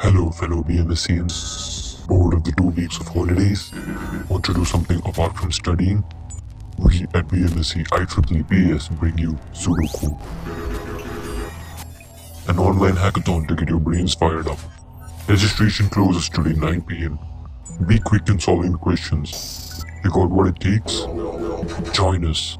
Hello, fellow BMSCians. Bored of the two weeks of holidays? Want to do something apart from studying? We at BMSC bs bring you Sudocode. An online hackathon to get your brains fired up. Registration closes today 9 pm. Be quick in solving questions. You got what it takes? Join us.